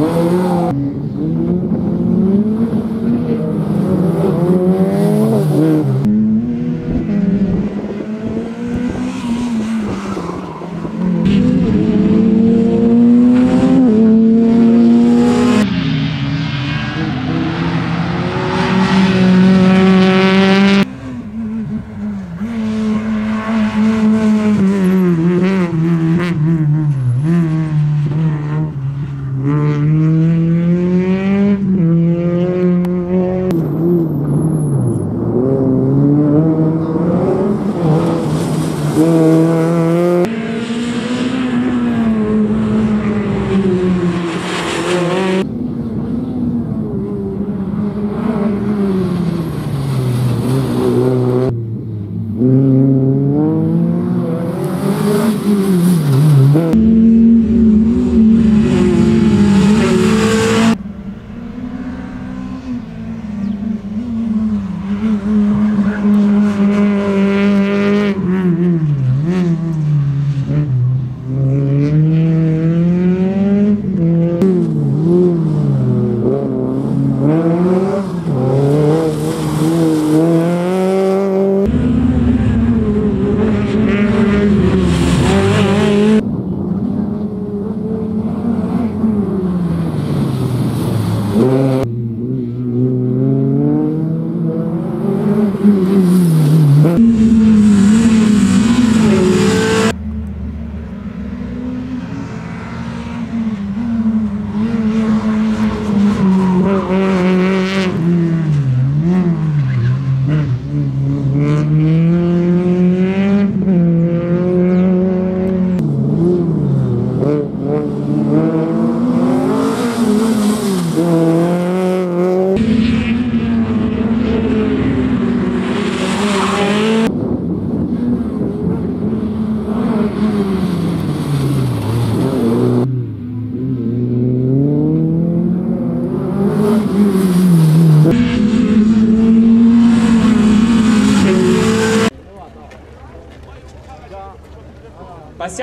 Oh.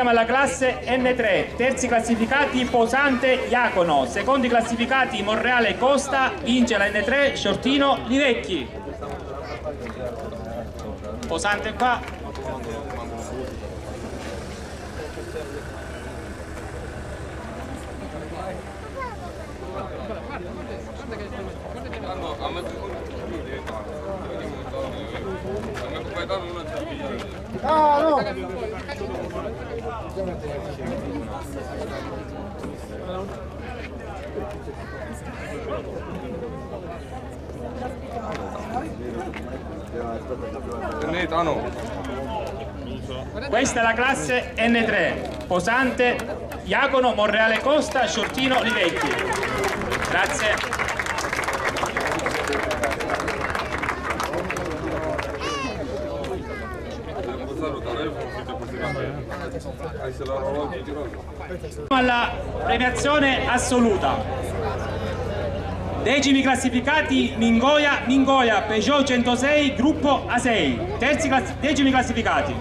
Passiamo alla classe N3, terzi classificati Posante Iacono, secondi classificati Monreale Costa, vince la N3 Shortino Livecchi. Posante qua. Need Anu. Questa è la classe N3, Posante Iacono Monreale Costa, Shortino Livecchi. Grazie. Hai se la roba di alla premiazione assoluta. Decimi classificati Mingoia, Mingoia, Peugeot 106, gruppo A6. Terzi decimi classificati.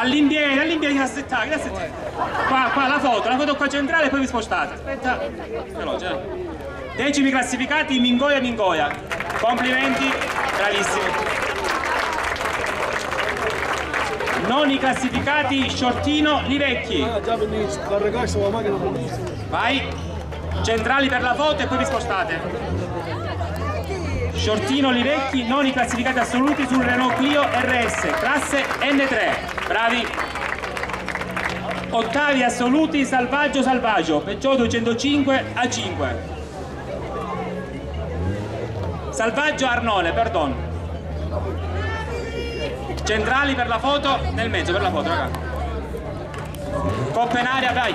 All'indietro, all'indietro di assettare, di assettare. Qua, qua la foto, la foto qua centrale e poi vi spostate. Aspetta. Veloce, eh. Decimi classificati Mingoia Mingoia. Complimenti, bravissimi. Noni classificati Shortino Livecchi. Ah. Vai. Centrali per la foto e poi vi spostate. Shortino Livecchi, noni classificati assoluti sul Renault Clio RS, classe N3. Bravi. Ottavi assoluti Salvaggio Salvaggio, Peugeot 205 A5. Salvaggio Arnone, perdon. Centrali per la foto, nel mezzo per la foto, raga. Coppa in aria, vai.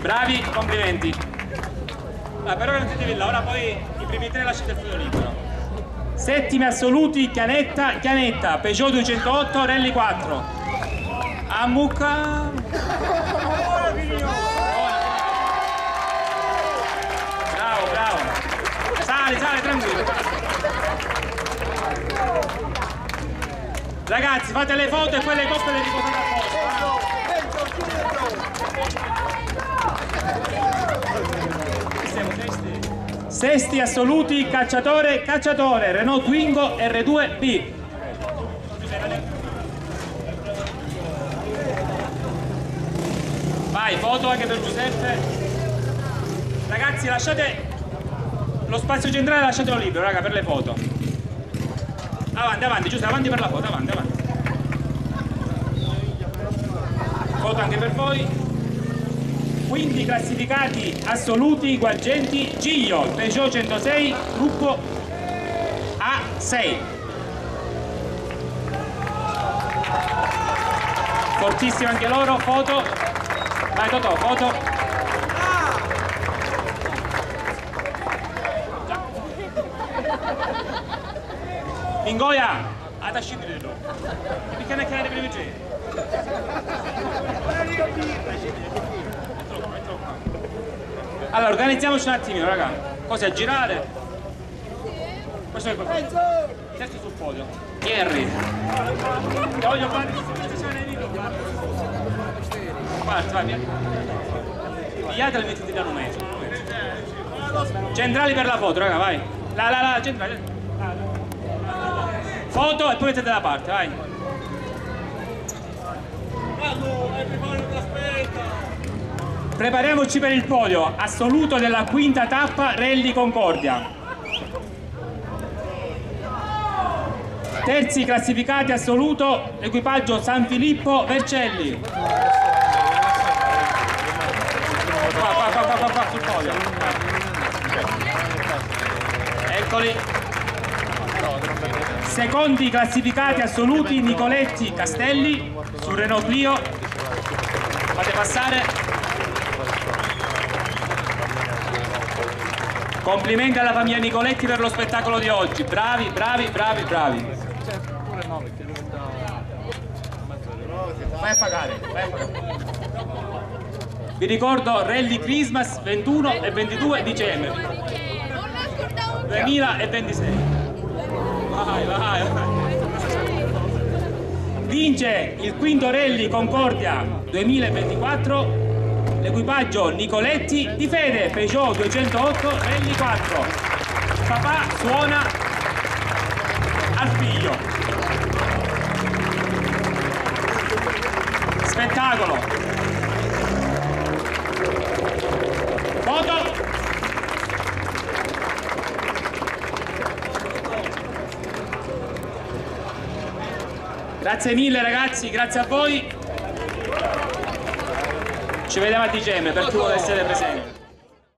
Bravi, complimenti. Ah, però siete là, ora poi i primi tre lasciate il filo libero. Settimi assoluti Chianetta, Chianetta, Peugeot 208, Rally 4. Ammucca. Bravo, bravo. Sali, sali, tranquillo. Ragazzi, fate le foto e poi le coppe le riposate a posto. Siamo sesti. Sesti assoluti, cacciatore, cacciatore, Renault Twingo R2B. Vai, foto anche per Giuseppe. Ragazzi, lasciate lo spazio centrale, lasciatelo libero, raga, per le foto. Avanti, avanti, Giuseppe, avanti per la foto, avanti, avanti. Foto anche per voi. Quindi classificati assoluti guargenti Giglio, Peugeot 106, gruppo A6. Fortissimo anche loro, foto. Vai Totò, foto. Ingoia, ad ascendere Perché ne chiede prima te? Allora, organizziamoci un attimino, raga. Cos'è? A girare? Questo è il Testi sul podio. Thierry. Ti voglio fare Parte, vai, via. Pigliatela e mettete da un metro. Centrali per la foto, raga, vai. La, la, la, centrali. Foto e poi mettete da parte, vai. Prepariamoci per il podio assoluto della quinta tappa Rally Concordia. Terzi classificati assoluto equipaggio San Filippo Vercelli. Qua, qua, qua, qua, qua, qua sul podio. Eccoli. Secondi classificati assoluti Nicoletti Castelli su Renault Clio. Fate passare. Complimenti alla famiglia Nicoletti per lo spettacolo di oggi. Bravi, bravi, bravi, bravi. Vai a pagare, vai a pagare. Vi ricordo Rally Christmas 21 e 22 dicembre 2026. Vai, vai, vai. Vince il quinto Rally Concordia 2024 l'equipaggio Nicoletti di Fede Peugeot 208 Rally 4. Papà suona al figlio. Spettacolo. Foto. Grazie mille ragazzi, grazie a voi. Ci vediamo a dicembre per chi vuole essere presente.